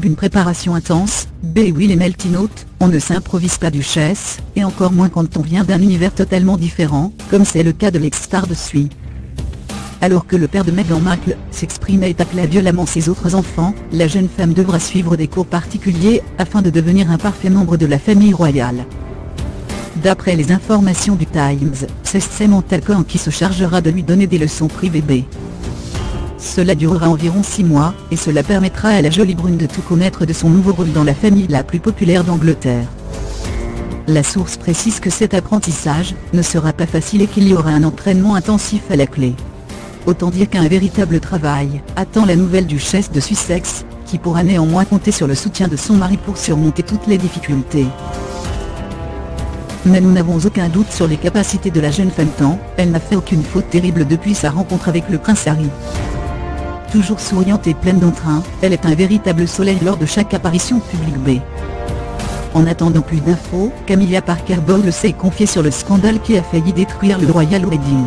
d'une préparation intense, B. Will et Melty Note, on ne s'improvise pas duchesse, et encore moins quand on vient d'un univers totalement différent, comme c'est le cas de l'ex-star de Sui. Alors que le père de Meghan Markle s'exprimait et appelait violemment ses autres enfants, la jeune femme devra suivre des cours particuliers, afin de devenir un parfait membre de la famille royale. D'après les informations du Times, c'est Samantha Cohen qui se chargera de lui donner des leçons privées B. Cela durera environ 6 mois, et cela permettra à la jolie brune de tout connaître de son nouveau rôle dans la famille la plus populaire d'Angleterre. La source précise que cet apprentissage ne sera pas facile et qu'il y aura un entraînement intensif à la clé. Autant dire qu'un véritable travail attend la nouvelle duchesse de Sussex, qui pourra néanmoins compter sur le soutien de son mari pour surmonter toutes les difficultés. Mais nous n'avons aucun doute sur les capacités de la jeune femme tant, elle n'a fait aucune faute terrible depuis sa rencontre avec le prince Harry. Toujours souriante et pleine d'entrain, elle est un véritable soleil lors de chaque apparition publique B. En attendant plus d'infos, Camilla Parker Bowles s'est confiée sur le scandale qui a failli détruire le Royal Wedding.